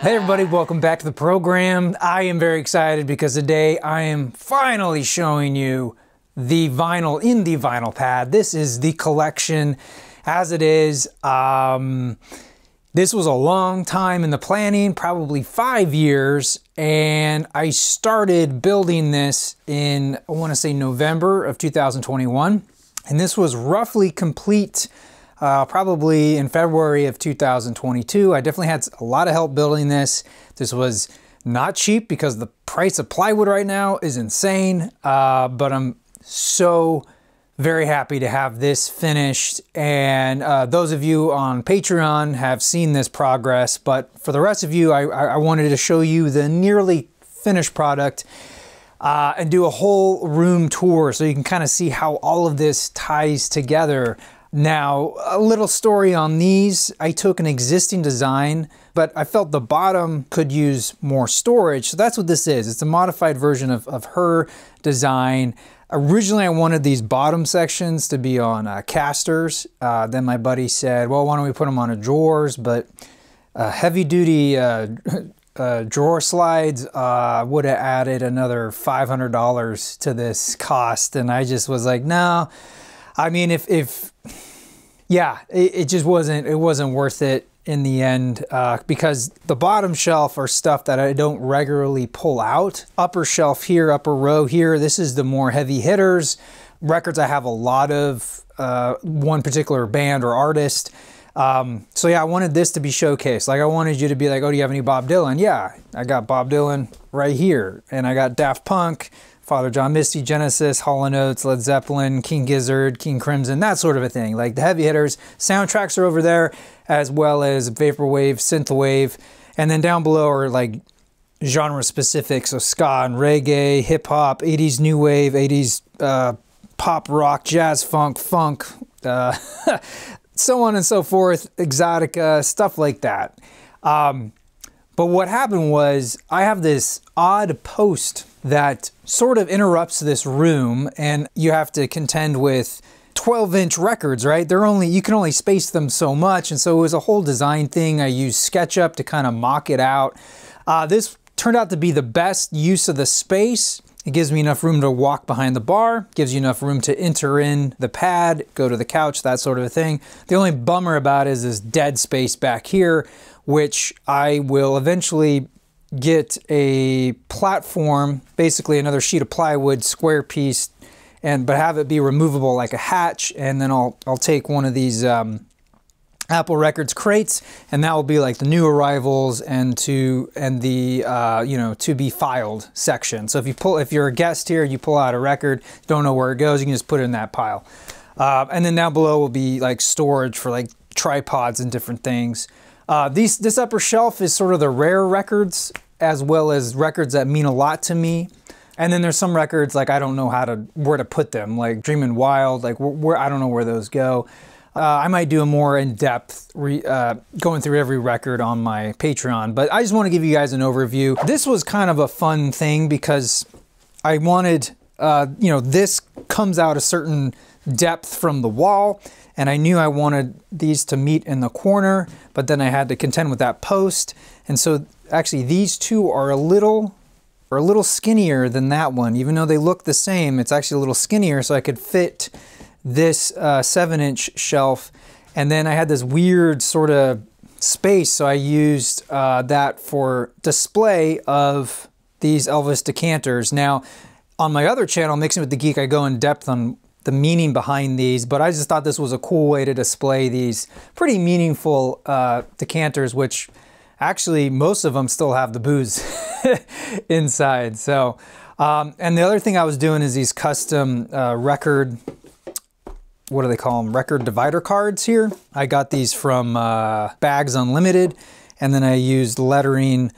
Hey everybody, welcome back to the program. I am very excited because today I am finally showing you the vinyl in the vinyl pad. This is the collection as it is. Um, this was a long time in the planning, probably five years, and I started building this in, I want to say November of 2021. And this was roughly complete uh, probably in February of 2022. I definitely had a lot of help building this. This was not cheap because the price of plywood right now is insane, uh, but I'm so very happy to have this finished. And uh, those of you on Patreon have seen this progress, but for the rest of you, I, I wanted to show you the nearly finished product. Uh, and do a whole room tour so you can kind of see how all of this ties together. Now, a little story on these. I took an existing design, but I felt the bottom could use more storage. So that's what this is. It's a modified version of, of her design. Originally, I wanted these bottom sections to be on uh, casters. Uh, then my buddy said, well, why don't we put them on drawers? But uh, heavy duty uh, uh, drawer slides uh, would have added another $500 to this cost. And I just was like, no. I mean, if, if yeah, it, it just wasn't it wasn't worth it in the end uh, because the bottom shelf are stuff that I don't regularly pull out. Upper shelf here, upper row here, this is the more heavy hitters. Records I have a lot of, uh, one particular band or artist. Um, so yeah, I wanted this to be showcased. Like I wanted you to be like, oh, do you have any Bob Dylan? Yeah, I got Bob Dylan right here. And I got Daft Punk, Father John Misty, Genesis, Hall & Oates, Led Zeppelin, King Gizzard, King Crimson, that sort of a thing. Like the heavy hitters, soundtracks are over there, as well as vaporwave, synthwave, and then down below are like genre specific, so ska and reggae, hip hop, 80s new wave, 80s uh, pop rock, jazz funk, funk, uh, so on and so forth, exotica, stuff like that. Um, but what happened was I have this odd post that sort of interrupts this room and you have to contend with 12 inch records, right? They're only, you can only space them so much. And so it was a whole design thing. I used SketchUp to kind of mock it out. Uh, this turned out to be the best use of the space. It gives me enough room to walk behind the bar, gives you enough room to enter in the pad, go to the couch, that sort of a thing. The only bummer about it is this dead space back here, which I will eventually get a platform, basically another sheet of plywood, square piece, and but have it be removable like a hatch, and then I'll I'll take one of these um, Apple Records crates, and that will be like the new arrivals and to and the uh, you know to be filed section. So if you pull if you're a guest here, and you pull out a record, don't know where it goes, you can just put it in that pile. Uh, and then down below will be like storage for like tripods and different things. Uh, these, this upper shelf is sort of the rare records as well as records that mean a lot to me. And then there's some records like I don't know how to where to put them, like Dreamin' Wild, like where, where I don't know where those go. Uh, I might do a more in-depth uh, going through every record on my Patreon, but I just want to give you guys an overview. This was kind of a fun thing because I wanted, uh, you know, this comes out a certain depth from the wall and I knew I wanted these to meet in the corner, but then I had to contend with that post. And so actually these two are a little are a little skinnier than that one. Even though they look the same, it's actually a little skinnier so I could fit this uh, seven inch shelf. And then I had this weird sort of space, so I used uh, that for display of these Elvis decanters. Now, on my other channel, Mixing with the Geek, I go in depth on the meaning behind these, but I just thought this was a cool way to display these pretty meaningful uh, decanters, which actually most of them still have the booze inside. So, um, and the other thing I was doing is these custom uh, record, what do they call them? Record divider cards here. I got these from uh, Bags Unlimited, and then I used lettering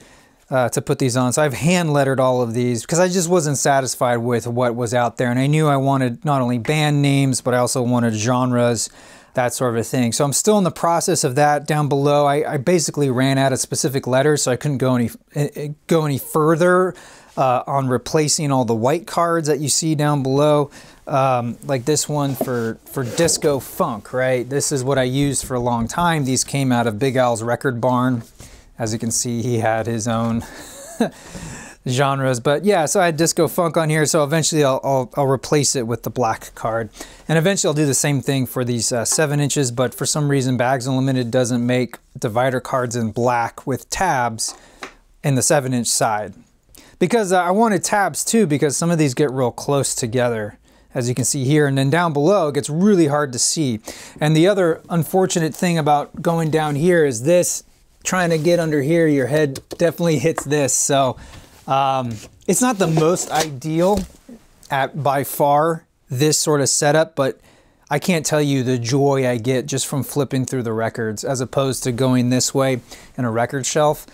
uh, to put these on. So I've hand lettered all of these because I just wasn't satisfied with what was out there. And I knew I wanted not only band names, but I also wanted genres, that sort of a thing. So I'm still in the process of that down below. I, I basically ran out of specific letters, so I couldn't go any, eh, eh, go any further uh, on replacing all the white cards that you see down below. Um, like this one for, for disco funk, right? This is what I used for a long time. These came out of Big Al's Record Barn As you can see, he had his own genres. But yeah, so I had disco funk on here. So eventually I'll, I'll, I'll, replace it with the black card. And eventually I'll do the same thing for these uh, seven inches. But for some reason, Bags Unlimited doesn't make divider cards in black with tabs in the seven inch side. Because uh, I wanted tabs too, because some of these get real close together as you can see here. And then down below, it gets really hard to see. And the other unfortunate thing about going down here is this, trying to get under here, your head definitely hits this. So um, it's not the most ideal at by far this sort of setup, but I can't tell you the joy I get just from flipping through the records as opposed to going this way in a record shelf.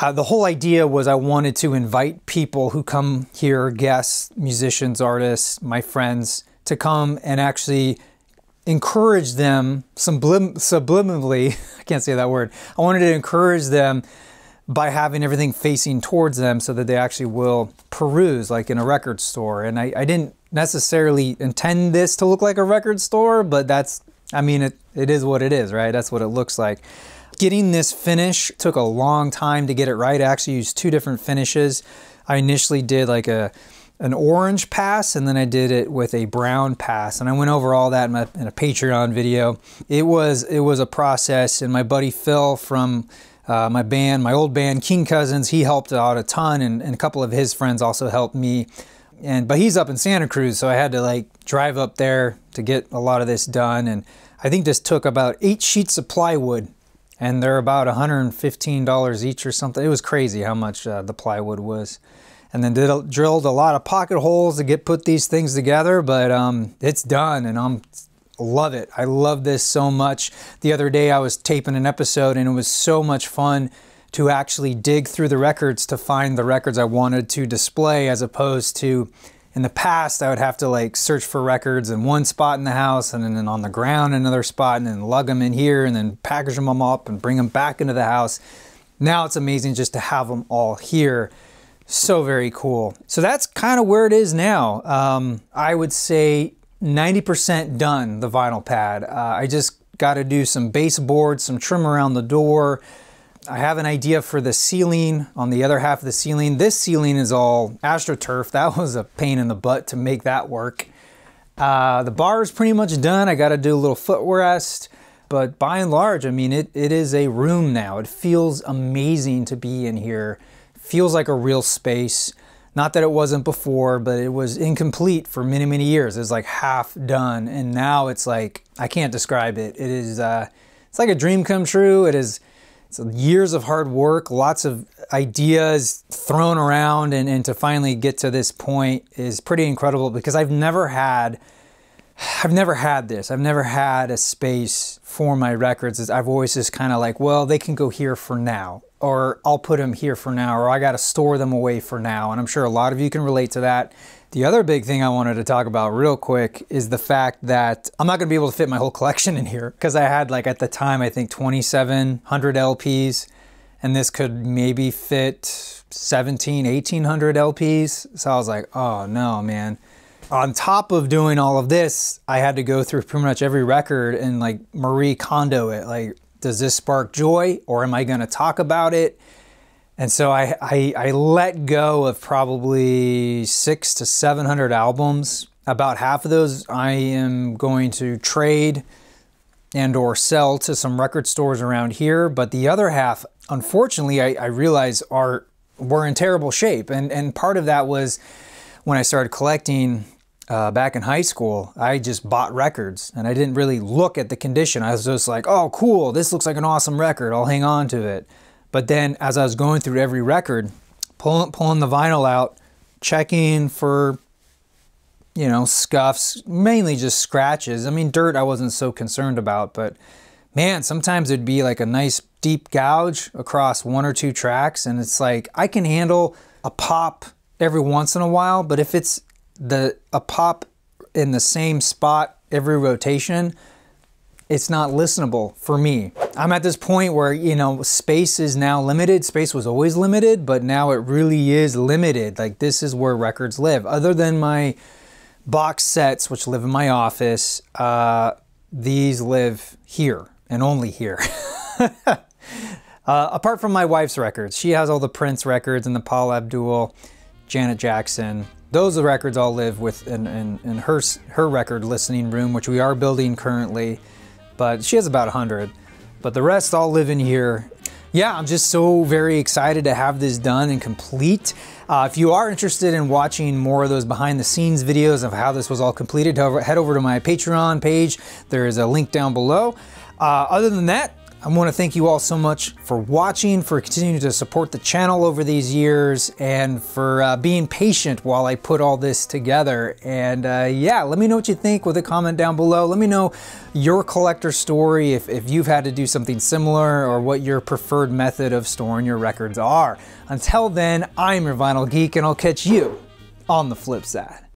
Uh, the whole idea was I wanted to invite people who come here, guests, musicians, artists, my friends, to come and actually encourage them sublim- subliminally. I can't say that word. I wanted to encourage them by having everything facing towards them so that they actually will peruse like in a record store. And I, I didn't necessarily intend this to look like a record store, but that's, I mean, it, it is what it is, right? That's what it looks like. Getting this finish took a long time to get it right. I actually used two different finishes. I initially did like a an orange pass and then I did it with a brown pass and I went over all that in, my, in a Patreon video. It was it was a process and my buddy Phil from uh, my band, my old band, King Cousins, he helped out a ton, and, and, a couple of his friends also helped me. And but he's up in Santa Cruz, so I had to like drive up there to get a lot of this done. And I think this took about eight sheets of plywood, and they're about $115 each or something. It was crazy how much uh, the plywood was. And then did, drilled a lot of pocket holes to get put these things together, but um, it's done, and I'm love it. I love this so much. The other day I was taping an episode and it was so much fun to actually dig through the records to find the records I wanted to display as opposed to in the past I would have to like search for records in one spot in the house and then on the ground another spot and then lug them in here and then package them up and bring them back into the house. Now it's amazing just to have them all here. So very cool. So that's kind of where it is now. Um, I would say 90% done, the vinyl pad. Uh, I just got to do some baseboards, some trim around the door. I have an idea for the ceiling on the other half of the ceiling. This ceiling is all AstroTurf. That was a pain in the butt to make that work. Uh, the bar is pretty much done. I got to do a little footrest. But by and large, I mean, it, it is a room now. It feels amazing to be in here. Feels like a real space. Not that it wasn't before, but it was incomplete for many, many years. It was like half done, and now it's like I can't describe it. It is, uh, it's like a dream come true. It is, it's years of hard work, lots of ideas thrown around, and, and to finally get to this point is pretty incredible because I've never had. I've never had this. I've never had a space for my records. I've always just kind of like, well, they can go here for now or I'll put them here for now, or I got to store them away for now. And I'm sure a lot of you can relate to that. The other big thing I wanted to talk about real quick is the fact that I'm not going to be able to fit my whole collection in here because I had like at the time I think 2700 LPs and this could maybe fit 17 1800 LPs. So I was like, "Oh no, man." On top of doing all of this, I had to go through pretty much every record and like Marie Kondo it, like does this spark joy or am I going to talk about it? And so I, I, I, let go of probably six to 700 albums. About half of those I am going to trade and or sell to some record stores around here. But the other half, unfortunately, I, I realize are were in terrible shape. And, and part of that was when I started collecting uh, back in high school, I just bought records and I didn't really look at the condition. I was just like, oh, cool, this looks like an awesome record. I'll hang on to it. But then as I was going through every record, pulling, pulling the vinyl out, checking for, you know, scuffs, mainly just scratches. I mean, dirt I wasn't so concerned about, but man, sometimes it'd be like a nice deep gouge across one or two tracks. And it's like, I can handle a pop every once in a while, but if it's the a pop in the same spot every rotation, it's not listenable for me. I'm at this point where, you know, space is now limited. Space was always limited, but now it really is limited. Like this is where records live. Other than my box sets, which live in my office, uh, these live here and only here. Uh, apart from my wife's records, she has all the Prince records and the Paula Abdul, Janet Jackson. Those records all live with in, in, her her record listening room, which we are building currently. But she has about 100. But the rest all live in here. Yeah, I'm just so very excited to have this done and complete. Uh, if you are interested in watching more of those behind the scenes videos of how this was all completed, head over to my Patreon page. There is a link down below. Uh, other than that, I want to thank you all so much for watching, for continuing to support the channel over these years, and for uh, being patient while I put all this together. And uh, yeah, let me know what you think with a comment down below. Let me know your collector story, if, if you've had to do something similar, or what your preferred method of storing your records are. Until then, I'm your Vinyl Geek, and I'll catch you on the flip side.